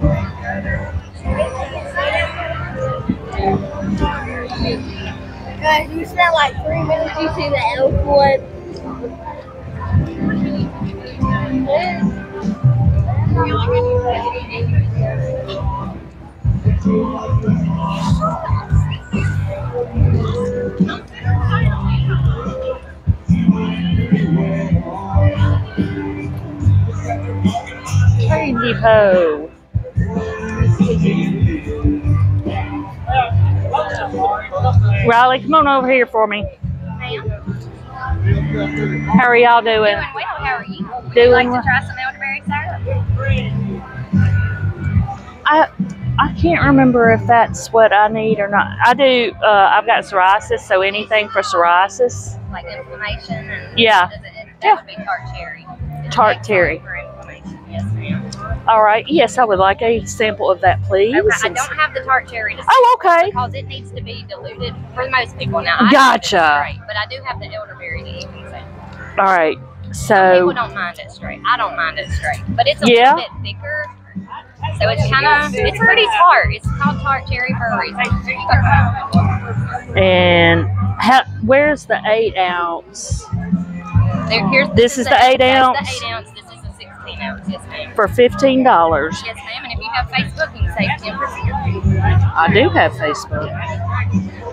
Guys, you spent like three minutes. You see the elf one? Train Depot. Riley, come on over here for me. How are y'all doing? Doing well. How are you? Would Doing you like well. to try some elderberry syrup? I I can't remember if that's what I need or not. I do. Uh, I've got psoriasis, so anything for psoriasis. Like inflammation and Yeah. It, that Yeah. would be tart cherry. Tart cherry. For inflammation. Yes, ma'am. All right. Yes, I would like a sample of that, please. Okay, I don't have the tart cherry to Oh, okay. because it needs to be diluted for most people. Now, I Gotcha. straight, but I do have the elderberry you can say. All right. Some So people don't mind it straight. I don't mind it straight, but it's a Yeah. little bit thicker. So it's kind of, it's pretty tart. It's called tart cherry reason. and how, where's the eight ounce There, here's, This is the eight ounce? the eight ounce. This is the 16 ounce. Yes, ma'am. for fifteen dollars? Yes, ma'am. And if you have Facebook, you can save 10%. I do have Facebook.